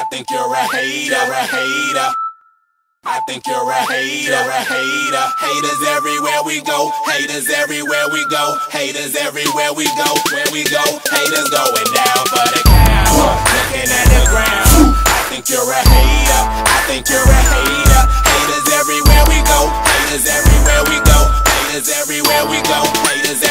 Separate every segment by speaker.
Speaker 1: I think you're a hater, a hater. I think you're a hater, a hater. Haters everywhere we go, haters everywhere we go, haters everywhere we go. Where we go, haters going down for the count. Looking at the ground. I think you're a hater. I think you're a hater. Haters everywhere we go, haters everywhere we go, haters everywhere we go, haters everywhere we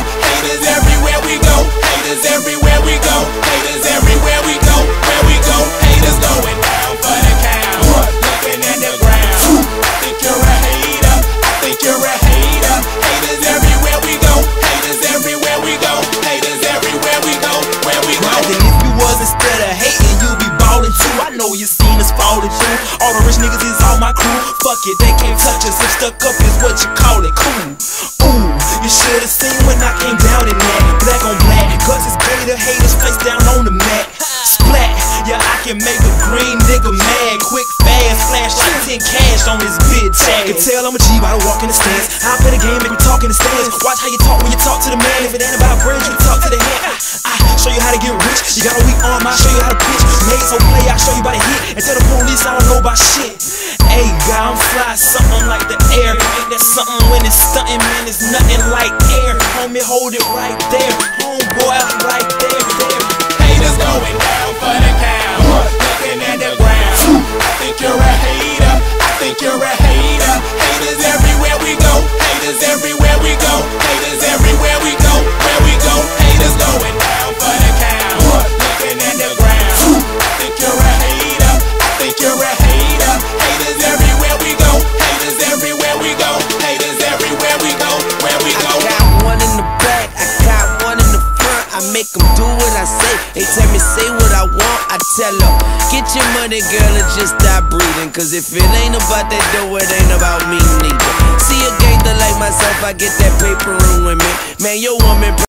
Speaker 1: Haters everywhere we go. Haters everywhere we go. Haters everywhere we go. Where we go, haters going down for the count. Looking at the ground. Think you're a hater. I think you're a hater. Haters everywhere we go. Haters everywhere we go. Haters everywhere we go. Where we go.
Speaker 2: Then if you was instead of hating, you be ballin' too. I know you seen us fallin' through. All the rich niggas is all my crew. Fuck it, they can't touch us. If stuck up is what you call it, cool. Ooh, you should've seen can make a green nigga mad. Quick, fast, flash like 10 cash on this bitch ass. Can tell I'm a G by the walk in the stands. I play the game, make me talk in the stands. Watch how you talk when you talk to the man. If it ain't about bread, you talk to the hand. I, I show you how to get rich. You got a weak arm, I'll show you how to pitch. Made so play, I'll show you by the hit. And tell the police I don't know about shit. Hey, guy, I'm fly, something like the air. Ain't that something when it's stunting, man? It's nothing like air. Homie, hold it right there. Homeboy,
Speaker 3: what I say. They tell me say what I want, I tell them. Get your money, girl, and just stop breathing. Cause if it ain't about that dough, it ain't about me neither. See a gangster like myself, I get that paper and women. Man, your woman.